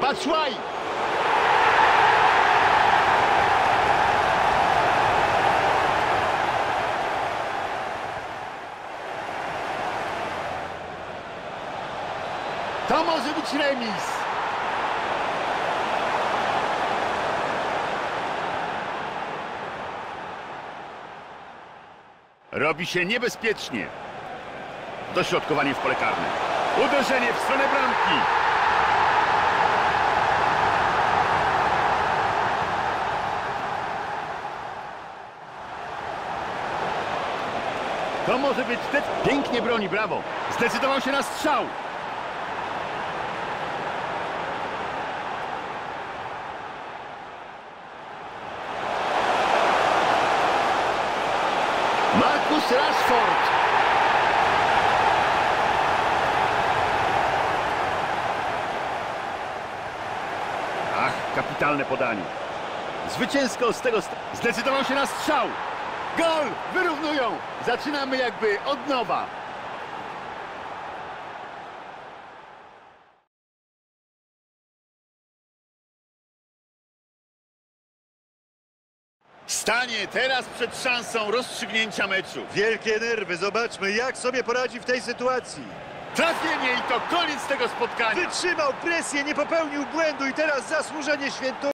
Batshuayi. To może być remis. Robi się niebezpiecznie. Dośrodkowanie w pole karne. Uderzenie w stronę bramki. To może być te... Pięknie broni, brawo. Zdecydował się na strzał. Marcus Rashford. Ach, kapitalne podanie. Zwycięsko z tego... Zdecydował się na strzał. Gol! Wyrównują! Zaczynamy jakby od nowa. Stanie teraz przed szansą rozstrzygnięcia meczu. Wielkie nerwy, zobaczmy jak sobie poradzi w tej sytuacji. Trafienie i to koniec tego spotkania. Wytrzymał presję, nie popełnił błędu i teraz zasłużenie świętuje.